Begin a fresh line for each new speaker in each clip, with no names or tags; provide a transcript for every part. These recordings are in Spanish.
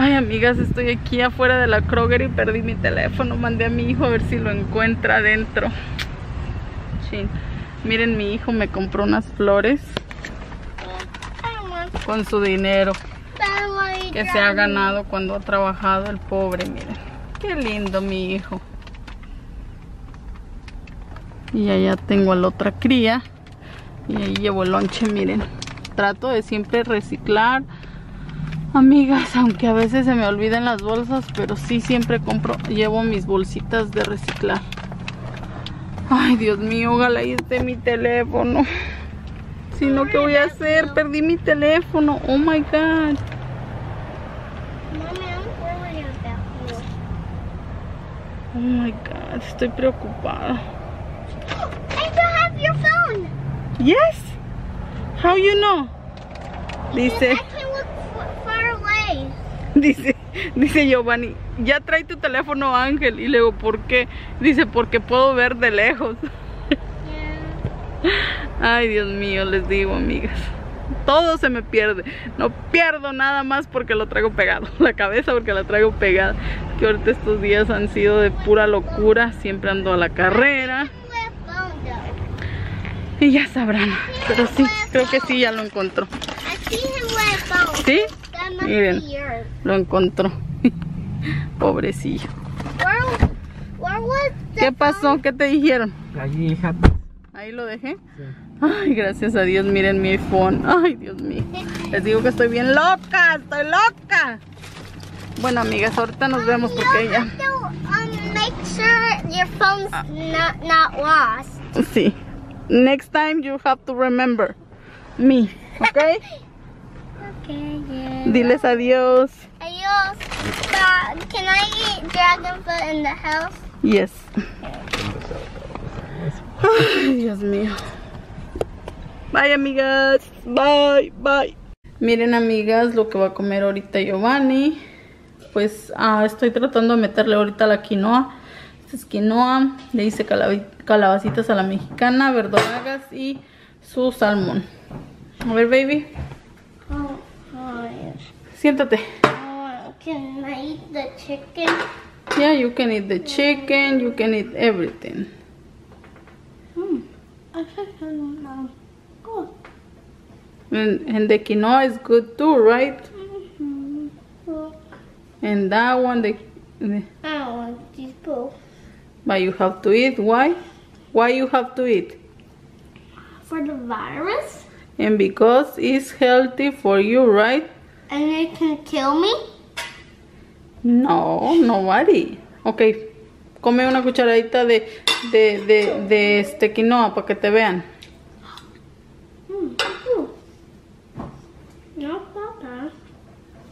Ay, amigas, estoy aquí afuera de la Kroger y perdí mi teléfono. Mandé a mi hijo a ver si lo encuentra adentro. Miren, mi hijo me compró unas flores con su dinero que se ha ganado cuando ha trabajado el pobre, miren. Qué lindo mi hijo. Y allá tengo a la otra cría. Y ahí llevo el lonche, miren. Trato de siempre reciclar. Amigas, aunque a veces se me olviden las bolsas, pero sí siempre compro, llevo mis bolsitas de reciclar. Ay, Dios mío, ojalá y esté mi teléfono. Si no, ¿qué voy a hacer? Perdí mi teléfono. Oh my God. Oh my God, estoy preocupada.
I still have your phone.
Yes. How you know? Dice, dice, dice Giovanni, ya trae tu teléfono Ángel. Y luego, ¿por qué? Dice, porque puedo ver de lejos. Ay, Dios mío, les digo, amigas. Todo se me pierde. No pierdo nada más porque lo traigo pegado. La cabeza porque la traigo pegada. Que ahorita estos días han sido de pura locura. Siempre ando a la carrera. Y ya sabrán. Pero sí, creo que sí, ya lo encontró. ¿Sí? Miren. Lo encontró. Pobrecillo. ¿Qué pasó? ¿Qué te dijeron?
Allí, hija.
Ahí lo dejé. Ay, gracias a Dios, miren mi iPhone. Ay, Dios mío. Les digo que estoy bien loca, estoy loca. Bueno, amigas, ahorita nos vemos porque ya.
um, lost.
Sí. Next time you have to remember me, ¿ok?
Okay.
Diles adiós.
Adios. Uh, can I eat dragon fruit in the house?
Yes. Ay, Dios mío. Bye, amigas. Bye, bye. Miren, amigas, lo que va a comer ahorita Giovanni. Pues ah, estoy tratando de meterle ahorita la quinoa. Esta es quinoa. Le hice calabacitas a la mexicana, verdolagas y su salmón. A ver, baby.
Yeah.
Siéntate.
Oh, can I eat the chicken?
Yeah, you can eat the chicken. You can eat everything.
Hmm. I think I don't. Good.
And, and the quinoa is good too, right?
Mm-hmm.
And that one, the, the
I want these both.
but you have to eat. Why? Why you have to eat?
For the virus?
And because it's healthy for you, right?
And it can kill me?
No, nobody. Okay, come una cucharadita de, de, de, de este quinoa para que te vean.
Ooh.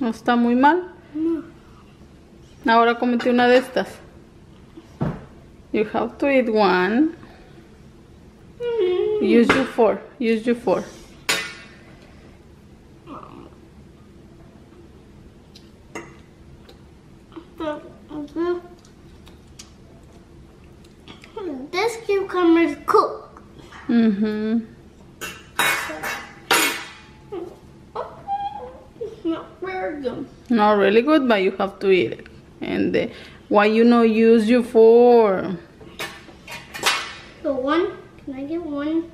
No,
está muy mal.
No.
Ahora comete una de estas. You have to eat one.
Mm.
Use your fork. Use your fork.
Not
really good, but you have to eat it. And uh, why you no use you for
So one, can I get one?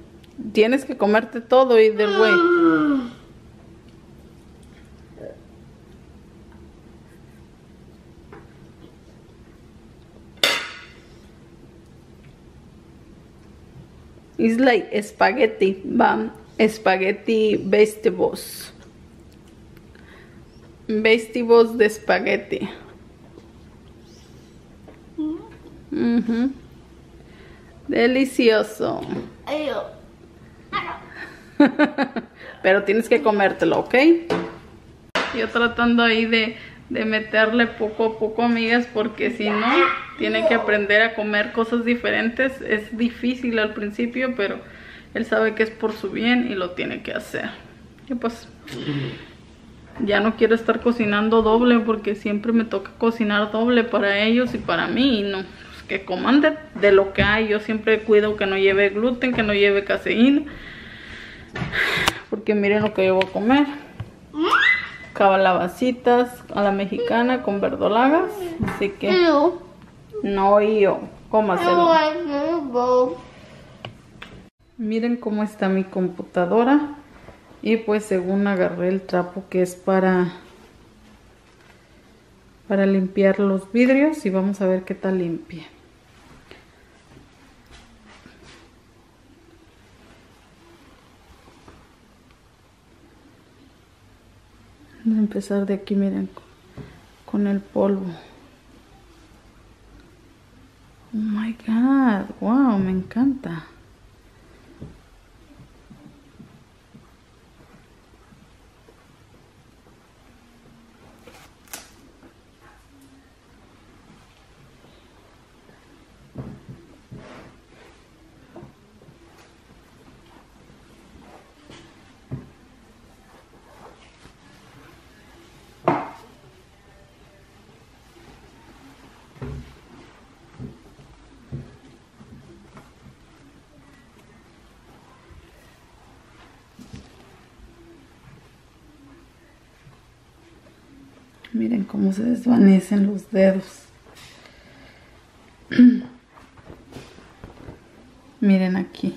Tienes que comerte todo either way.
Mm.
It's like spaghetti, but spaghetti vegetables. Vegetables de spaghetti. Mhm. Delicioso. Pero tienes que comértelo, ¿ok? Yo tratando ahí de, de meterle poco a poco, amigas, porque si no, tiene que aprender a comer cosas diferentes. Es difícil al principio, pero él sabe que es por su bien y lo tiene que hacer. Y pues ya no quiero estar cocinando doble porque siempre me toca cocinar doble para ellos y para mí. Y no, pues, que coman de, de lo que hay. Yo siempre cuido que no lleve gluten, que no lleve caseína. Porque miren lo que yo voy a comer. calabacitas a la mexicana con verdolagas. Así que no yo, cómaselo. Miren cómo está mi computadora. Y pues según agarré el trapo que es para para limpiar los vidrios y vamos a ver qué tal limpia. Vamos a empezar de aquí, miren, con el polvo. Oh my god, wow, me encanta. Miren cómo se desvanecen los dedos. Miren aquí.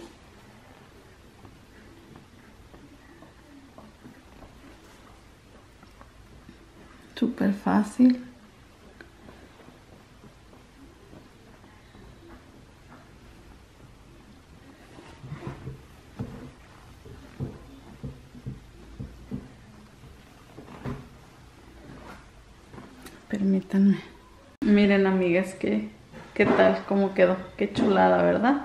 Súper fácil. Permítanme. Miren amigas, que, qué tal, cómo quedó. Qué chulada, ¿verdad?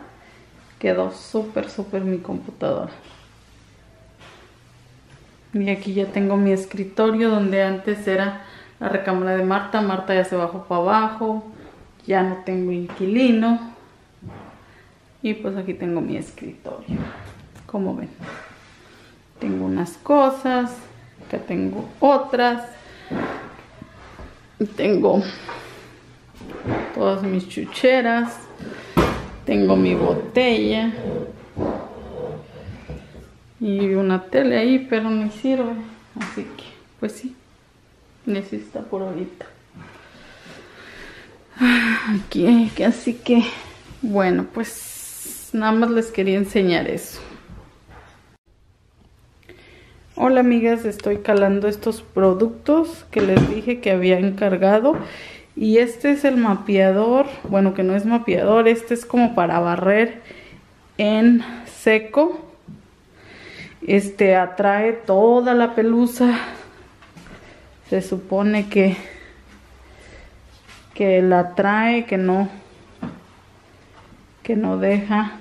Quedó súper, súper mi computadora. Y aquí ya tengo mi escritorio donde antes era la recámara de Marta. Marta ya se bajó para abajo. Ya no tengo inquilino. Y pues aquí tengo mi escritorio. Como ven. Tengo unas cosas. Acá tengo otras tengo todas mis chucheras, tengo mi botella y una tele ahí, pero no sirve, así que pues sí, necesita por ahorita. Aquí, así que bueno, pues nada más les quería enseñar eso. Hola amigas, estoy calando estos productos que les dije que había encargado y este es el mapeador, bueno que no es mapeador, este es como para barrer en seco. Este atrae toda la pelusa, se supone que que la atrae, que no que no deja.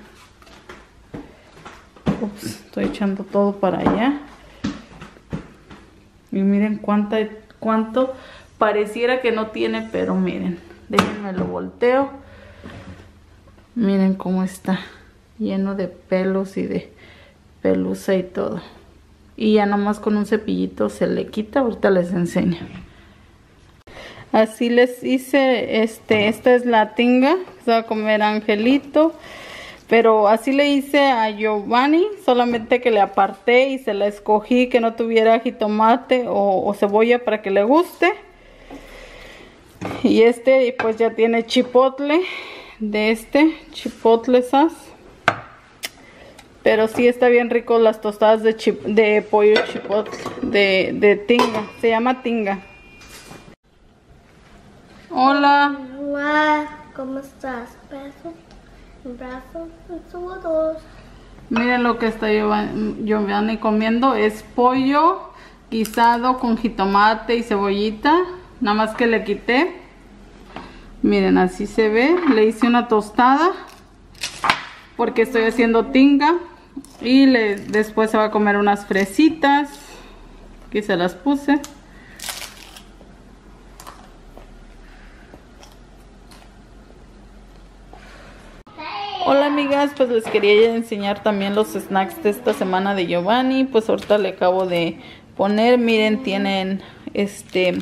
Ups, estoy echando todo para allá. Y miren cuánta, cuánto pareciera que no tiene, pero miren. Déjenme lo volteo. Miren cómo está. Lleno de pelos y de pelusa y todo. Y ya nomás con un cepillito se le quita. Ahorita les enseño. Así les hice, este, esta es la tinga. Se va a comer Angelito. Pero así le hice a Giovanni, solamente que le aparté y se la escogí que no tuviera jitomate o, o cebolla para que le guste. Y este pues ya tiene chipotle de este, chipotle sas. Pero sí está bien rico las tostadas de, de pollo chipotle, de, de tinga, se llama tinga. Hola.
Hola, ¿cómo estás, brazos
Miren lo que está Giovanni comiendo. Es pollo guisado con jitomate y cebollita. Nada más que le quité. Miren, así se ve. Le hice una tostada. Porque estoy haciendo tinga. Y después se va a comer unas fresitas. Aquí se las puse. Hola amigas, pues les quería enseñar también los snacks de esta semana de Giovanni. Pues ahorita le acabo de poner, miren, tienen este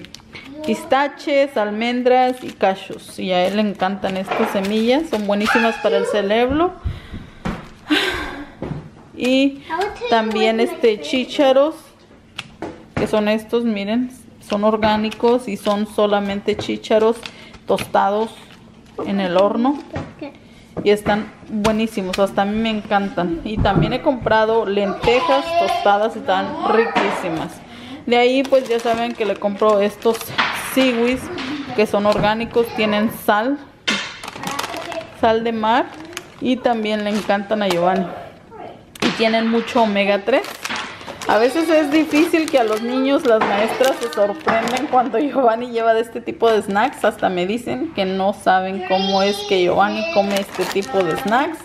pistaches, almendras y cachos. Y a él le encantan estas semillas, son buenísimas para el cerebro. Y también este chícharos que son estos, miren, son orgánicos y son solamente chícharos tostados en el horno y están buenísimos, hasta a mí me encantan. Y también he comprado lentejas tostadas y están riquísimas. De ahí pues ya saben que le compro estos siwis que son orgánicos, tienen sal, sal de mar y también le encantan a Giovanni. Y tienen mucho omega 3. A veces es difícil que a los niños las maestras se sorprenden cuando Giovanni lleva de este tipo de snacks. Hasta me dicen que no saben cómo es que Giovanni come este tipo de snacks.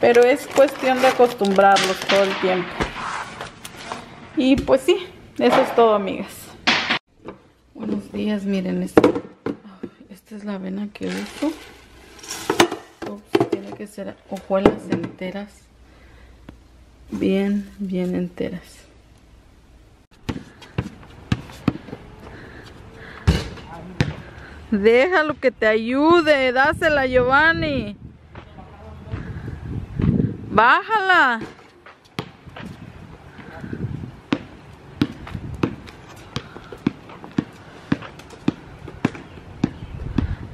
Pero es cuestión de acostumbrarlos todo el tiempo. Y pues sí, eso es todo amigas. Buenos días, miren esta, esta es la avena que uso. tiene que ser hojuelas enteras. Bien, bien enteras. Déjalo que te ayude, dásela Giovanni. Bájala.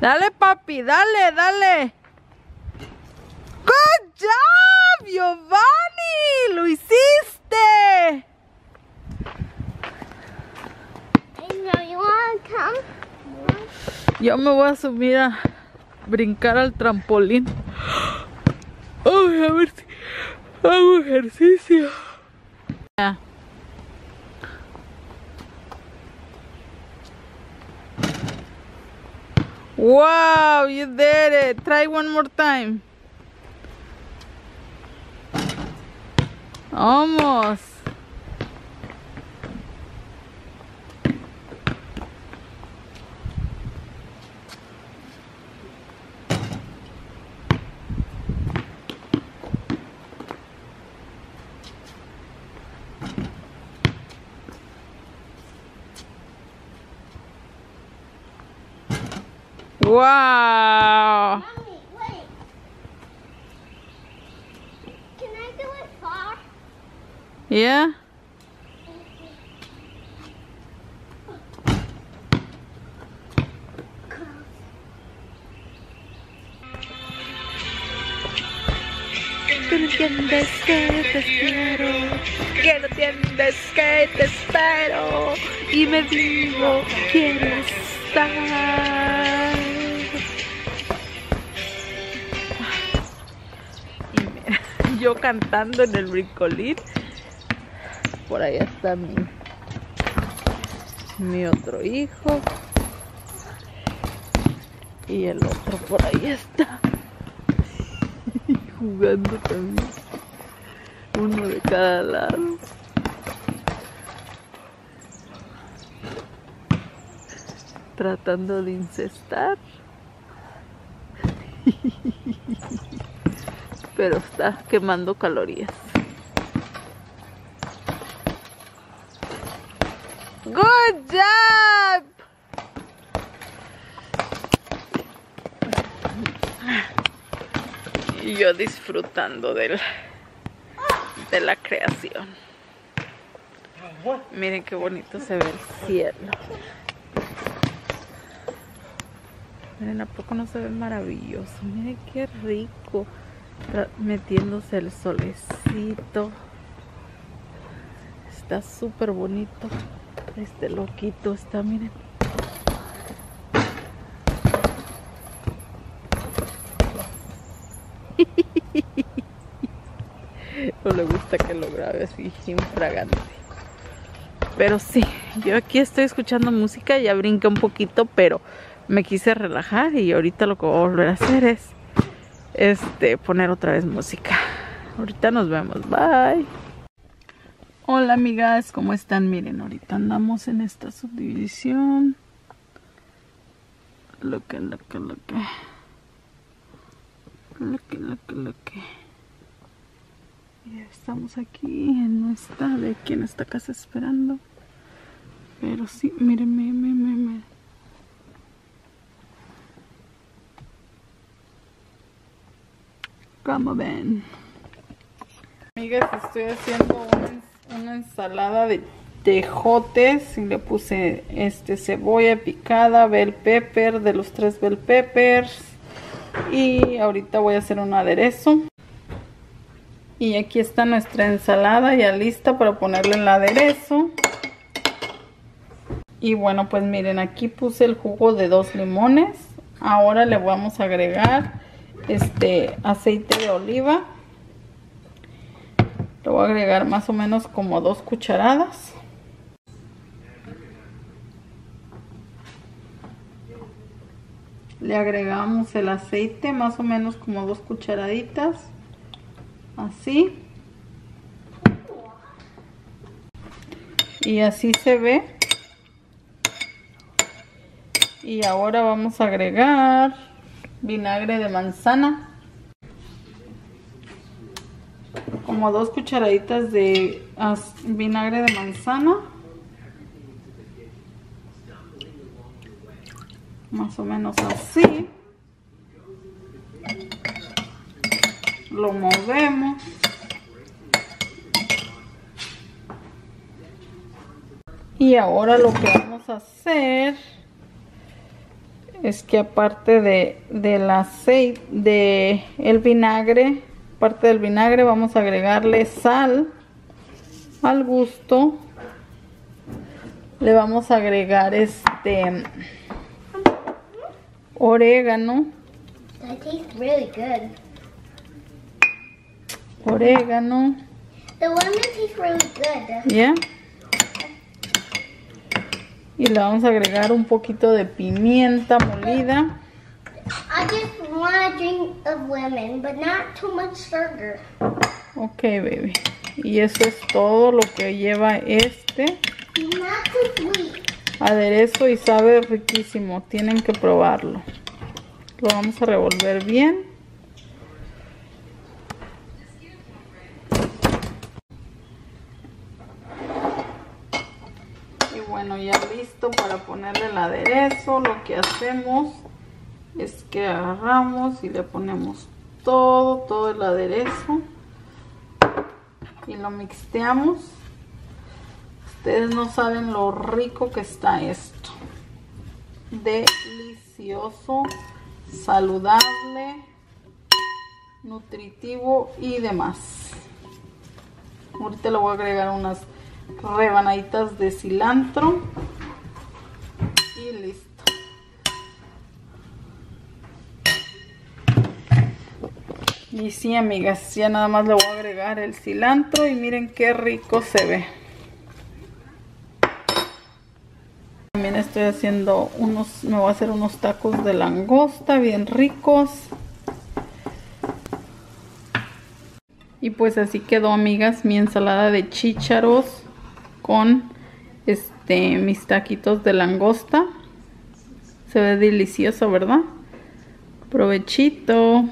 Dale papi, dale, dale. Good job, Giovanni. Lo hiciste. Yo me voy a subir a brincar al trampolín. Ay, a ver si hago ejercicio. Wow, you did it. Try one more time. Almost. Wow.
Mommy, wait. Can I do it far?
Yeah. Tú no entiendes que te quiero, que no entiendes que te espero y me digo quiero estar. Yo cantando en el brincolín. Por ahí está mi, mi otro hijo. Y el otro por ahí está. Jugando también. Uno de cada lado. Tratando de incestar. Pero está quemando calorías. Good job. Y yo disfrutando del, de la creación. Miren qué bonito se ve el cielo. Miren, ¿a poco no se ve maravilloso? Miren qué rico. Metiéndose el solecito. Está súper bonito. Este loquito está, miren. No le gusta que lo grabe así infragante. Pero sí, yo aquí estoy escuchando música, ya brinqué un poquito, pero me quise relajar y ahorita lo que voy a volver a hacer es este poner otra vez música. Ahorita nos vemos, bye. Hola amigas, ¿cómo están? Miren, ahorita andamos en esta subdivisión. Lo que, lo que, lo que. Lo que, lo que, lo que. Ya estamos aquí en nuestra, de aquí en esta casa esperando. Pero sí, miren, miren, miren, miren, Como ven. Amigas, estoy haciendo una, una ensalada de tejotes y le puse este cebolla picada, bell pepper, de los tres bell peppers. Y ahorita voy a hacer un aderezo. Y aquí está nuestra ensalada ya lista para ponerle el aderezo. Y bueno pues miren aquí puse el jugo de dos limones. Ahora le vamos a agregar este aceite de oliva. Le voy a agregar más o menos como dos cucharadas. Le agregamos el aceite más o menos como dos cucharaditas. Así. Y así se ve. Y ahora vamos a agregar vinagre de manzana. Como dos cucharaditas de vinagre de manzana. Más o menos así. Lo movemos. Y ahora lo que vamos a hacer es que aparte de del aceite de el vinagre aparte del vinagre vamos a agregarle sal al gusto le vamos a agregar este orégano.
That tastes really good.
Orégano.
The lemon tastes really good.
Yeah. Y le vamos a agregar un poquito de pimienta molida.
I just want a drink of lemon, but not too much sugar.
Ok, baby. Y eso es todo lo que lleva este. Aderezo y sabe riquísimo tienen que probarlo lo vamos a revolver bien y bueno ya para ponerle el aderezo lo que hacemos es que agarramos y le ponemos todo todo el aderezo y lo mixteamos Ustedes no saben lo rico que está esto. Delicioso, saludable, nutritivo y demás. Ahorita le voy a agregar unas rebanaditas de cilantro. Listo. Y sí, amigas, ya nada más le voy a agregar el cilantro y miren qué rico se ve. También estoy haciendo unos, me voy a hacer unos tacos de langosta bien ricos. Y pues así quedó, amigas, mi ensalada de chícharos con este mis taquitos de langosta. Se ve delicioso, ¿verdad? Provechito.